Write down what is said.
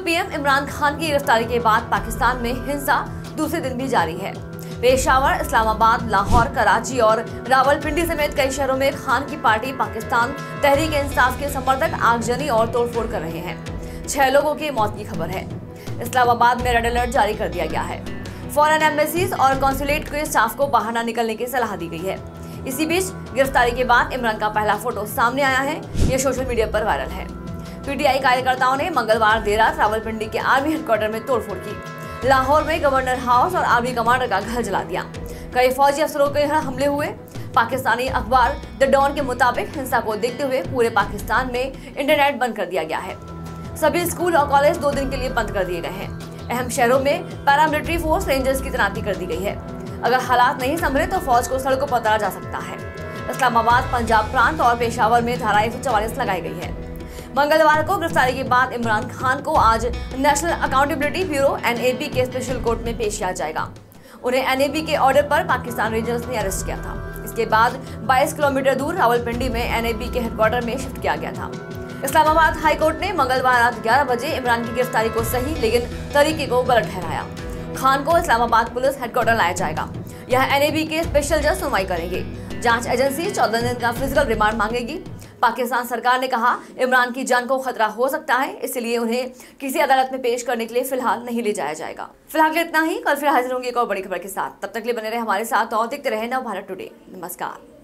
PM Imran Khan की गिरफ्तारी के बाद पाकिस्तान में हिंसा दूसरे दिन भी जारी है। पेशावर, इस्लामाबाद, लाहौर, कराची और रावलपिंडी समेत कई शहरों में खान की पार्टी पाकिस्तान तहरीक इंसाफ के समर्थक आगजनी और तोड़फोड़ कर रहे हैं। छह लोगों की मौत की खबर है। इस्लामाबाद में रेड अलर्ट जारी कर दिया गया है। फॉरेन एम्बेसीज और कॉन्सुलेट के स्टाफ को बाहर न निकलने की सलाह दी गई है। इसी बीच गिरफ्तारी के बाद इमरान का पहला फ़ोटो सामने आया है। ये सोशल मीडिया पर वायरल है। पीटीआई कार्यकर्ताओं ने मंगलवार देर रात रावलपिंडी के आर्मी हेडक्वार्टर में तोड़फोड़ की। लाहौर में गवर्नर हाउस और आर्मी कमांडर का घर जला दिया। कई फौजी अफसरों के यहाँ हमले हुए। पाकिस्तानी अखबार द डॉन के मुताबिक हिंसा को देखते हुए पूरे पाकिस्तान में इंटरनेट बंद कर दिया गया है। सभी स्कूल और कॉलेज दो दिन के लिए बंद कर दिए गए हैं। अहम शहरों में पैरामिलिट्री फोर्स रेंजर्स की तैनाती कर दी गई है। अगर हालात नहीं संभले तो फौज को सड़कों पर उतारा जा सकता है। इस्लामाबाद, पंजाब प्रांत और पेशावर में धारा एक लगाई गई है। मंगलवार को गिरफ्तारी के बाद इमरान खान को आज नेशनल अकाउंटेबिलिटी ब्यूरो एनएबी के स्पेशल कोर्ट में पेश किया जाएगा। उन्हें एनएबी के ऑर्डर पर पाकिस्तान रेंजर्स ने अरेस्ट किया था। इसके बाद 22 किलोमीटर दूर रावलपिंडी में एनएबी के हेडक्वार्टर में शिफ्ट किया गया था। इस्लामाबाद हाईकोर्ट ने मंगलवार रात 11 बजे इमरान की गिरफ्तारी को सही, लेकिन तरीके को गलत ठहराया। खान को इस्लामाबाद पुलिस हेडक्वार्टर लाया जाएगा। यह एनएबी के स्पेशल जज सुनवाई करेंगे। जाँच एजेंसी चौदह दिन का फ़िज़िकल रिमांड मांगेगी। पाकिस्तान सरकार ने कहा, इमरान की जान को खतरा हो सकता है, इसलिए उन्हें किसी अदालत में पेश करने के लिए फ़िलहाल नहीं ले जाया जाएगा। फ़िलहाल इतना ही, कल फिर हाजिर होंगे एक और बड़ी खबर के साथ। तब तक लिए बने रहे हमारे साथ, और देखते रहे नव भारत टुडे नमस्कार।